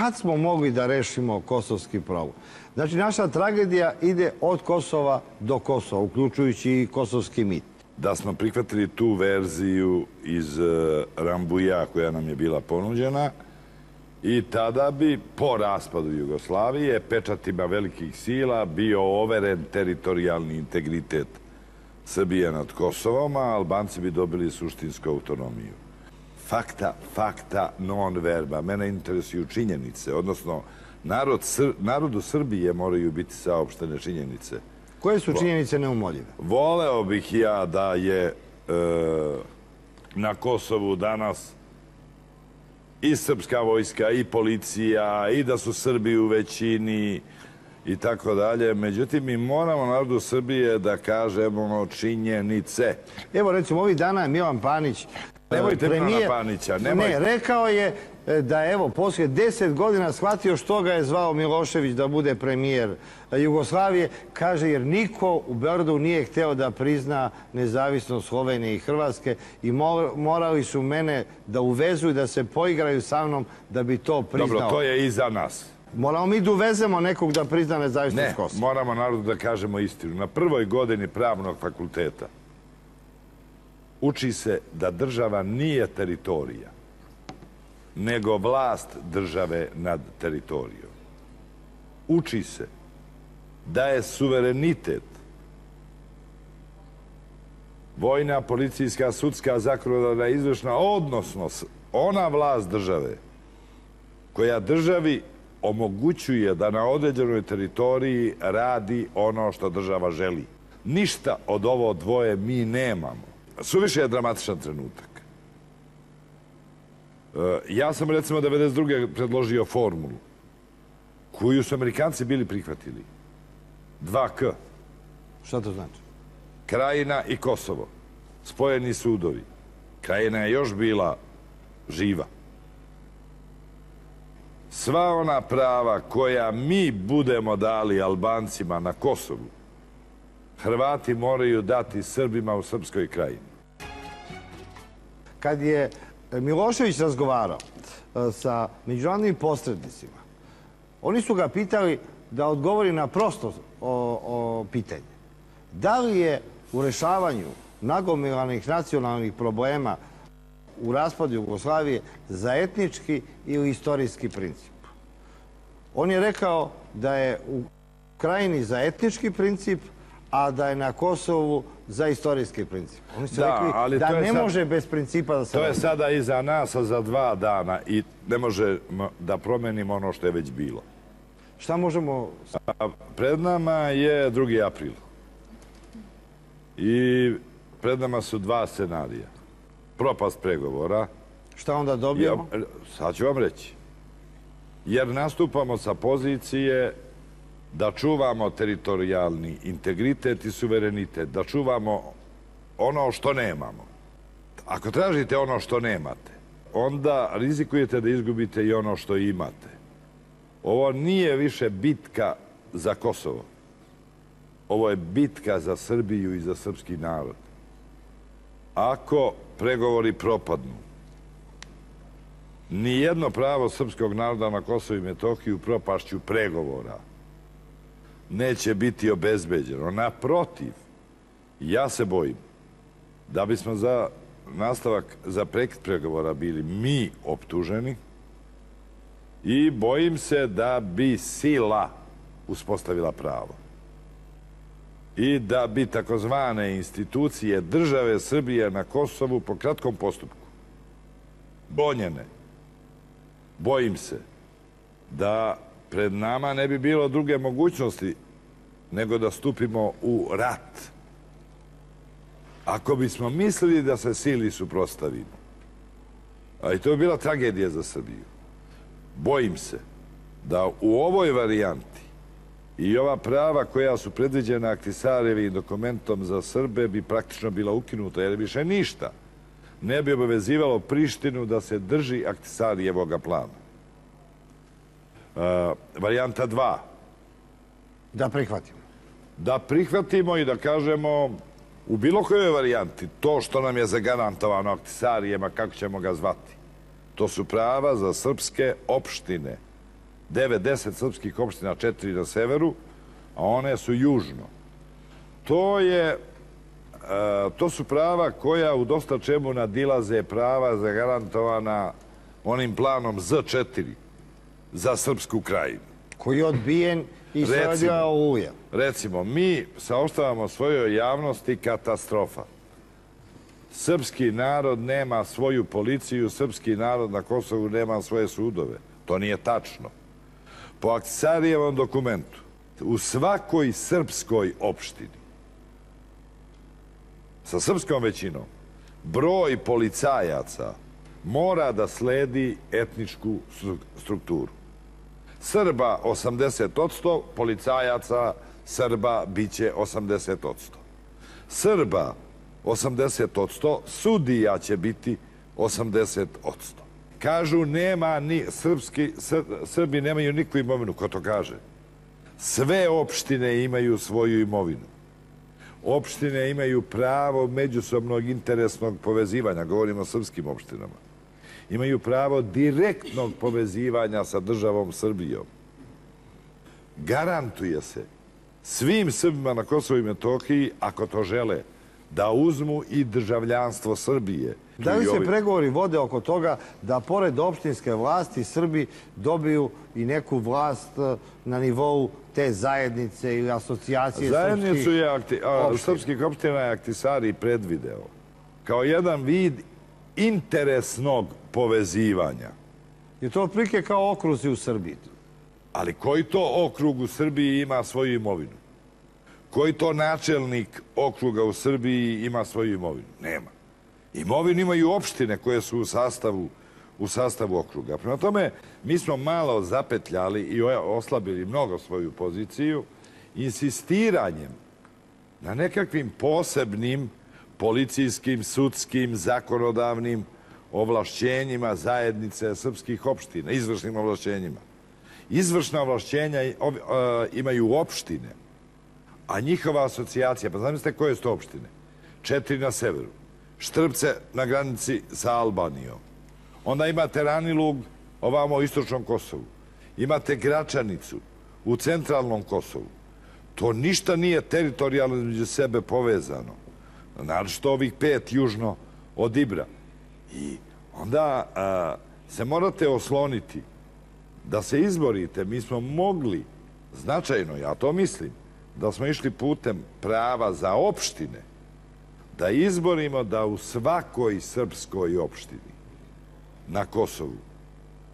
kad smo mogli da rešimo kosovski problem? Znači, naša tragedija ide od Kosova do Kosova, uključujući i kosovski mit. Da smo prihvatili tu verziju iz e, Rambuja koja nam je bila ponuđena i tada bi po raspadu Jugoslavije pečatima velikih sila bio overen teritorijalni integritet Srbije nad Kosovom, a Albanci bi dobili suštinsku autonomiju. Fakta, fakta non verba. Mene interesuju činjenice, odnosno narod, narodu Srbije moraju biti saopštene činjenice. Koje su činjenice neumoljive? Voleo bih ja da je e, na Kosovu danas i srpska vojska i policija i da su Srbi u većini i tako dalje. Međutim, mi moramo narodu Srbije da kažemo činjenice. Evo, recimo, ovih dana je Milan Panić Nemojte premijer, Panića, Ne, rekao je e, da evo, poslije deset godina shvatio što ga je zvao Milošević da bude premijer Jugoslavije, kaže jer niko u Beogradu nije hteo da prizna nezavisnost Slovenije i Hrvatske i morali su mene da uvezu i da se poigraju sa mnom da bi to priznao. Dobro, to je i za nas. Moramo mi da uvezemo nekog da prizna nezavisnost Kosova. Ne, moramo narodu da kažemo istinu. Na prvoj godini pravnog fakulteta uči se da država nije teritorija, nego vlast države nad teritorijom. Uči se da je suverenitet vojna, policijska, sudska, zakonodavna, izvršna, odnosno ona vlast države koja državi omogućuje da na određenoj teritoriji radi ono što država želi. Ništa od ovo dvoje mi nemamo. Suviše je dramatičan trenutak. E, ja sam recimo 92. predložio formulu koju su Amerikanci bili prihvatili. 2K. Šta to znači? Krajina i Kosovo. Spojeni sudovi. Krajina je još bila živa. Sva ona prava koja mi budemo dali Albancima na Kosovu, Hrvati moraju dati Srbima u Srpskoj krajini kad je Milošević razgovarao e, sa međunarodnim posrednicima, oni su ga pitali da odgovori na prosto o, pitanje. Da li je u rešavanju nagomilanih nacionalnih problema u raspadu Jugoslavije za etnički ili istorijski princip? On je rekao da je u krajini za etnički princip, a da je na Kosovu za istorijski princip. Oni su rekli da ne može bez principa da se... To je sada i za nas, a za dva dana i ne može da promenimo ono što je već bilo. Šta možemo... pred nama je 2. april. I pred nama su dva scenarija. Propast pregovora. Šta onda dobijemo? sad ću vam reći. Jer nastupamo sa pozicije da čuvamo teritorijalni integritet i suverenitet, da čuvamo ono što nemamo. Ako tražite ono što nemate, onda rizikujete da izgubite i ono što imate. Ovo nije više bitka za Kosovo. Ovo je bitka za Srbiju i za srpski narod. Ako pregovori propadnu, nijedno pravo srpskog naroda na Kosovo i Metohiju propašću pregovora neće biti obezbeđeno. Naprotiv, ja se bojim da bismo za nastavak, za prekid pregovora bili mi optuženi i bojim se da bi sila uspostavila pravo i da bi takozvane institucije države Srbije na Kosovu po kratkom postupku bonjene. Bojim se da pred nama ne bi bilo druge mogućnosti nego da stupimo u rat. Ako bismo mislili da se sili suprostavimo, a i to je bila tragedija za Srbiju, bojim se da u ovoj varijanti i ova prava koja su predviđena Aktisarevim dokumentom za Srbe bi praktično bila ukinuta, jer više ništa ne bi obavezivalo Prištinu da se drži Aktisarijevoga plana. Uh, varijanta 2. Da prihvatimo. Da prihvatimo i da kažemo u bilo kojoj varijanti to što nam je zagarantovano Aktisarijema, kako ćemo ga zvati, to su prava za srpske opštine 9-10 srpskih opština, četiri na severu, a one su južno. To je e, to su prava koja u dosta čemu nadilaze prava zagarantovana onim planom Z4 za Srpsku krajinu. Koji je odbijen i sada uluja. Recimo, mi saopštavamo svojoj javnosti katastrofa. Srpski narod nema svoju policiju, srpski narod na Kosovu nema svoje sudove. To nije tačno. Po Aksarijevom dokumentu, u svakoj srpskoj opštini sa srpskom većinom broj policajaca mora da sledi etničku stru- strukturu. Srba 80%, policajaca Srba biće 80%. Srba 80%, sudija će biti 80%. Kažu nema ni srpski, Sr, Srbi nemaju nikakvu imovinu, ko to kaže? Sve opštine imaju svoju imovinu. Opštine imaju pravo međusobnog interesnog povezivanja, govorimo o srpskim opštinama. Imaju pravo direktnog povezivanja sa državom Srbijom. Garantuje se svim Srbima na Kosovo i Metohiji, ako to žele, da uzmu i državljanstvo Srbije. Da li se pregovori vode oko toga da pored opštinske vlasti Srbi dobiju i neku vlast eh, na nivou te zajednice ili asocijacije Zajednicu srpskih je akti, a, opština? srpskih opština je Aktisari predvideo kao jedan vid interesnog povezivanja. Je to otprilike kao okruzi u Srbiji? Ali koji to okrug u Srbiji ima svoju imovinu? Koji to načelnik okruga u Srbiji ima svoju imovinu? Nema. Imovinu imaju opštine koje su u sastavu, u sastavu okruga. Prema tome, mi smo malo zapetljali i oslabili mnogo svoju poziciju insistiranjem na nekakvim posebnim policijskim, sudskim, zakonodavnim ovlašćenjima zajednice srpskih opština, izvršnim ovlašćenjima. Izvršna ovlašćenja e, imaju opštine, a njihova asocijacija, pa zamislite koje su to opštine? Četiri na severu, Štrpce na granici sa Albanijom. Onda imate Ranilug ovamo u istočnom Kosovu. Imate Gračanicu u centralnom Kosovu. To ništa nije teritorijalno između sebe povezano. Naravno ovih pet južno od Ibra. I onda a, se morate osloniti da se izborite. Mi smo mogli, značajno, ja to mislim, da smo išli putem prava za opštine, da izborimo da u svakoj srpskoj opštini na Kosovu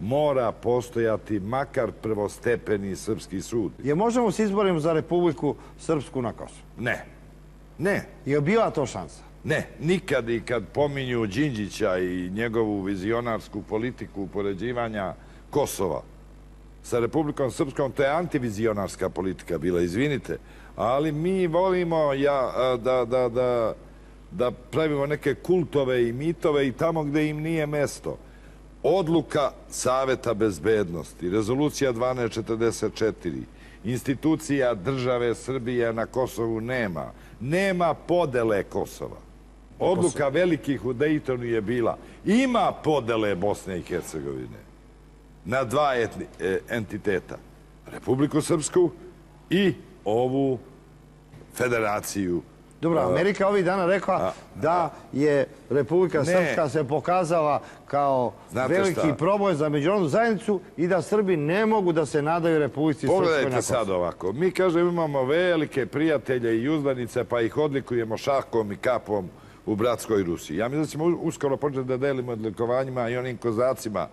mora postojati makar prvostepeni srpski sud. Je možemo se izborimo za Republiku Srpsku na Kosovu? Ne. Ne. Je bila to šansa? Ne, nikad i kad pominju Đinđića i njegovu vizionarsku politiku upoređivanja Kosova sa Republikom Srpskom, to je antivizionarska politika bila, izvinite, ali mi volimo ja, da, da, da, da pravimo neke kultove i mitove i tamo gde im nije mesto. Odluka Saveta bezbednosti, rezolucija 1244, institucija države Srbije na Kosovu nema. Nema podele Kosova. Odluka velikih u Dejtonu je bila ima podele Bosne i Hercegovine na dva etni, e, entiteta. Republiku Srpsku i ovu federaciju. Dobro, Amerika ovih dana rekla da je Republika Ne. Srpska se pokazala kao Znate veliki šta? problem za međunarodnu zajednicu i da Srbi ne mogu da se nadaju Republici Srpskoj na Pogledajte sad ovako. Mi, kažem, imamo velike prijatelje i uzdanice, pa ih odlikujemo šakom i kapom u bratskoj Rusiji. Ja mislim da ćemo uskoro početi da delimo odlikovanjima i onim kozacima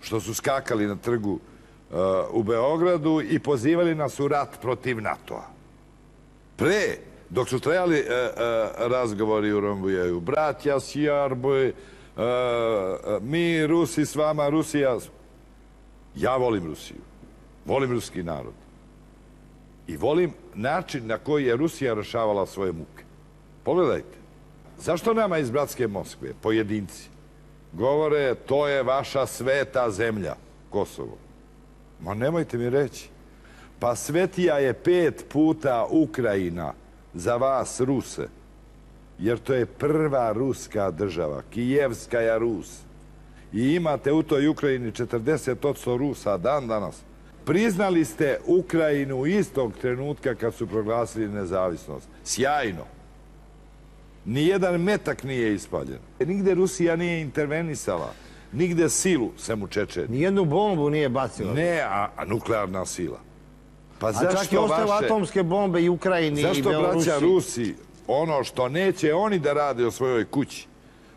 što su skakali na trgu uh, u Beogradu i pozivali nas u rat protiv NATO-a. Pre, dok su trajali e, e, razgovori u Rombujeju, bratja Sjarboj, mi Rusi s vama, Rusija... Ja volim Rusiju. Volim ruski narod. I volim način na koji je Rusija rešavala svoje muke. Pogledajte. Zašto nama iz Bratske Moskve, pojedinci, govore to je vaša sveta zemlja, Kosovo? Ma nemojte mi reći. Pa svetija je pet puta Ukrajina za vas, Ruse. Jer to je prva ruska država, Kijevskaja Rus. I imate u toj Ukrajini 40% Rusa dan danas. Priznali ste Ukrajinu istog trenutka kad su proglasili nezavisnost. Sjajno. Nijedan metak nije ispaljen. Nigde Rusija nije intervenisala. Nigde silu sem u Čečeni. Nijednu bombu nije bacila. Ne, a, a nuklearna sila. Pa A čak i ostale atomske bombe i Ukrajini i Zašto Belorusiji. braća Rusi ono što neće oni da rade o svojoj kući,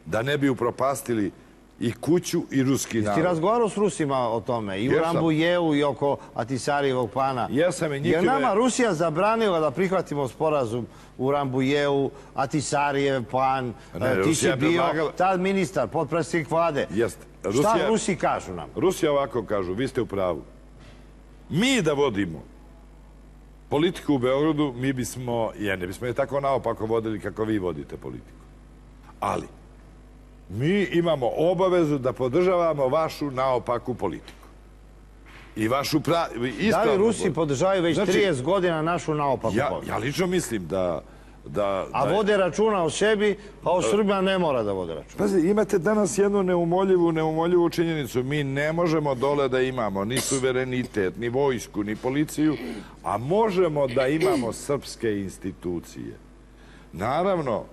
da ne bi upropastili i kuću i ruski Ti narod? razgovarao s Rusima o tome, i u Jesam. Rambujevu i oko Atisarijevog plana. Jesam i Jer njihove- nama Rusija zabranila da prihvatimo sporazum u Rambujevu, Atisarijev plan, Ne, e, ti si je bio tad ministar, potpredsjednik vlade. Jeste. Šta Rusi kažu nam? Rusija ovako kažu, vi ste u pravu. Mi da vodimo politiku u Beogradu, mi bismo, ja ne bismo je tako naopako vodili kako vi vodite politiku. Ali, mi imamo obavezu da podržavamo vašu naopaku politiku. I vašu pra... Da li Rusi podržavaju već Znači, 30 godina našu naopaku Ja, politiku? ja lično mislim da... da A da- vode računa o sebi, a o Srbima ne mora da vode računa. Pazi, imate danas jednu neumoljivu, neumoljivu činjenicu. Mi ne možemo dole da imamo ni suverenitet, ni vojsku, ni policiju, a možemo da imamo srpske institucije. Naravno,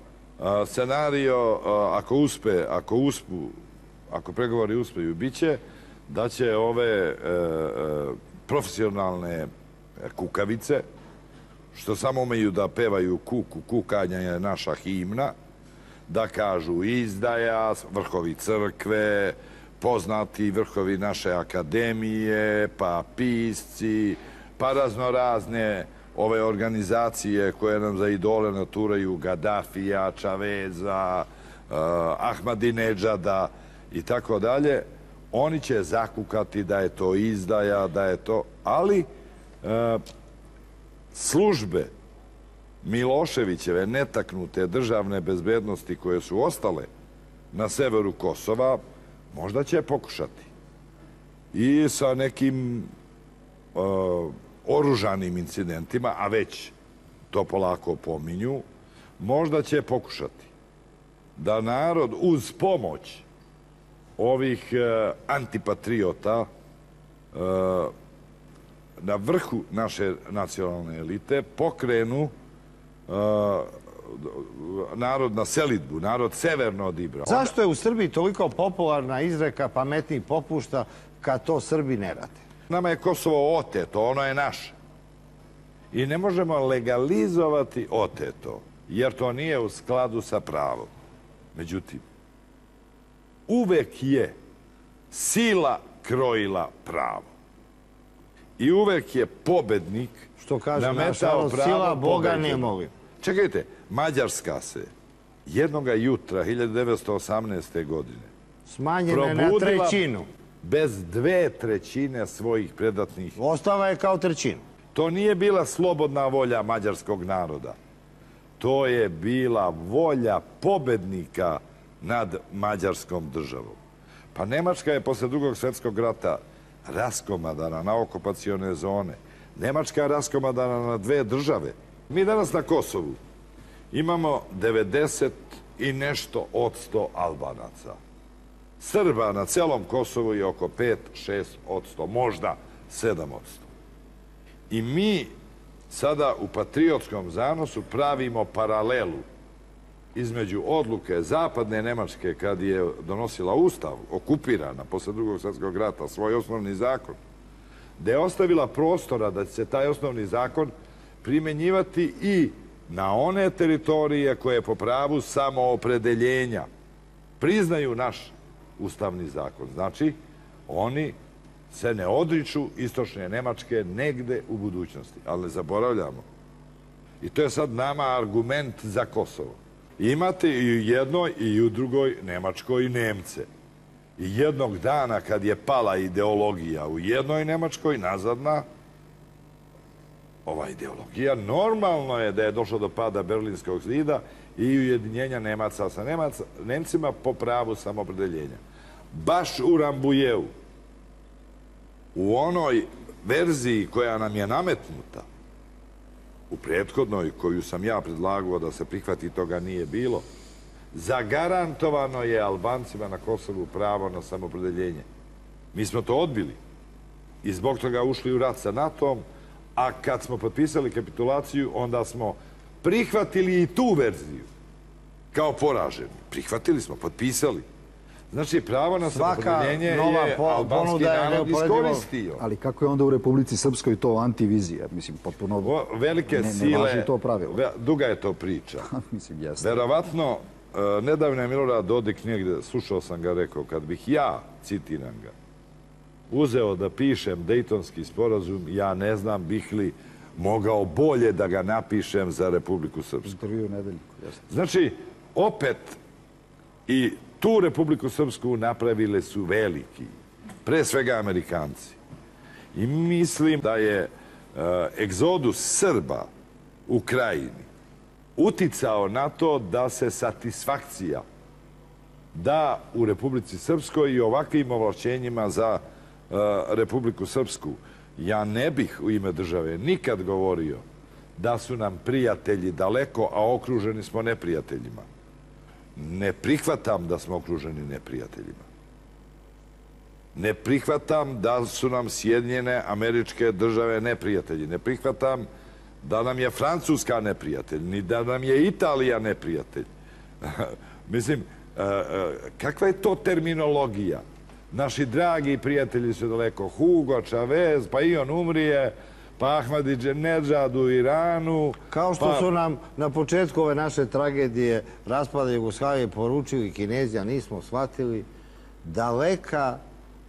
scenario, ako uspe, ako uspu, ako pregovori uspeju, bit će da će ove e, e, profesionalne kukavice, što samo umeju da pevaju kuku, kukanja je naša himna, da kažu izdaja, vrhovi crkve, poznati vrhovi naše akademije, pa pisci, pa razno razne ove organizacije koje nam za idole naturaju Gaddafija, Čaveza, Ahmadinejada i tako dalje, oni će zakukati da je to izdaja, da je to... Ali uh, službe Miloševićeve netaknute državne bezbednosti koje su ostale na severu Kosova, možda će pokušati. I sa nekim uh, oružanim incidentima, a već to polako pominju, možda će pokušati da narod uz pomoć ovih uh, antipatriota uh, na vrhu naše nacionalne elite pokrenu uh, narod na selitbu, narod severno od Ibra. Zašto je u Srbiji toliko popularna izreka pametniji popušta kad to Srbi ne rade? Nama je Kosovo oteto, ono je naše. I ne možemo legalizovati oteto, jer to nije u skladu sa pravom. Međutim, uvek je sila krojila pravo. I uvek je pobednik Što kaže nametao pravo sila Boga ne moli. Čekajte, Mađarska se jednoga jutra 1918. godine Smanjena je na probudila trećinu. Bez dve trećine svojih predatnih. Ostava je kao trećinu. To nije bila slobodna volja mađarskog naroda. To je bila volja pobednika nad mađarskom državom. Pa Nemačka je posle drugog svjetskog rata raskomadana na okupacione zone. Nemačka je raskomadana na dve države. Mi danas na Kosovu imamo 90 i nešto od 100 Albanaca. Srba na celom Kosovu je oko 5-6 od 100, možda 7 od 100. I mi sada u patriotskom zanosu pravimo paralelu između odluke zapadne Nemačke kad je donosila ustav, okupirana posle drugog svjetskog rata, svoj osnovni zakon, da je ostavila prostora da će se taj osnovni zakon primenjivati i na one teritorije koje po pravu samoopredeljenja priznaju naš ustavni zakon. Znači, oni se ne odriču istočne Nemačke negde u budućnosti. Ali ne zaboravljamo. I to je sad nama argument za Kosovo. Imate i u jednoj i u drugoj Nemačkoj Nemce. I jednog dana kad je pala ideologija u jednoj Nemačkoj, nazadna, ova ideologija, normalno je da je došlo do pada Berlinskog zida i ujedinjenja Nemaca sa Nemcima po pravu samopredeljenja. Baš u Rambujevu, u onoj verziji koja nam je nametnuta, u prethodnoj koju sam ja predlagao da se prihvati, toga nije bilo, zagarantovano je Albancima na Kosovu pravo na samopredeljenje. Mi smo to odbili. i zbog toga ušli u rat sa NATO-om, a kad smo potpisali kapitulaciju, onda smo prihvatili i tu verziju kao poraženi. Prihvatili smo, potpisali. Znači, pravo na nova je po- albanski narod iskoristio. Ali kako je onda u Republici Srpskoj to antivizija? Mislim, potpuno... O, velike ne, ne sile, to pravilo. ve- duga je to priča. Mislim, jeste. Verovatno, e, nedavno je Milorad Dodik negde, slušao sam ga, rekao, kad bih ja, citiram ga, uzeo da pišem Dejtonski sporazum, ja ne znam bih li mogao bolje da ga napišem za Republiku Srpsku. Intervju u nedeljku, jeste. Znači, opet i tu Republiku Srpsku napravile su veliki, pre svega Amerikanci. I mislim da je e, egzodus Srba u krajini uticao na to da se satisfakcija da u Republici Srpskoj i ovakvim ovlašćenjima za e, Republiku Srpsku. Ja ne bih u ime države nikad govorio da su nam prijatelji daleko, a okruženi smo neprijateljima. Ne prihvatam da smo okruženi neprijateljima. Ne prihvatam da su nam Sjedinjene američke države neprijatelji. Ne prihvatam da nam je Francuska neprijatelj, ni da nam je Italija neprijatelj. Mislim, e, e, kakva je to terminologija? Naši dragi prijatelji su daleko. Hugo, Chavez, pa i on umrije, pa Ahmadinejad u Iranu. Kao što pa- su nam na početku ove naše tragedije raspada Jugoslavije poručili Kinezi, a nismo shvatili, daleka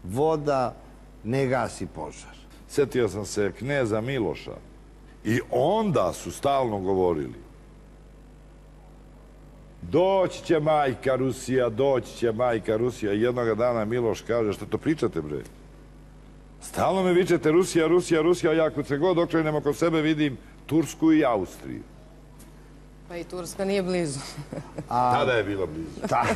voda ne gasi požar. Sjetio sam se kneza Miloša i onda su stalno govorili doći će majka Rusija, doći će majka Rusija. Jednoga dana Miloš kaže, što to pričate bre? Stalno me vičete Rusija, Rusija, Rusija, a ja kud se god okrenem oko sebe vidim Tursku i Austriju. Pa i Turska nije blizu. Tada je bilo blizu. Ta-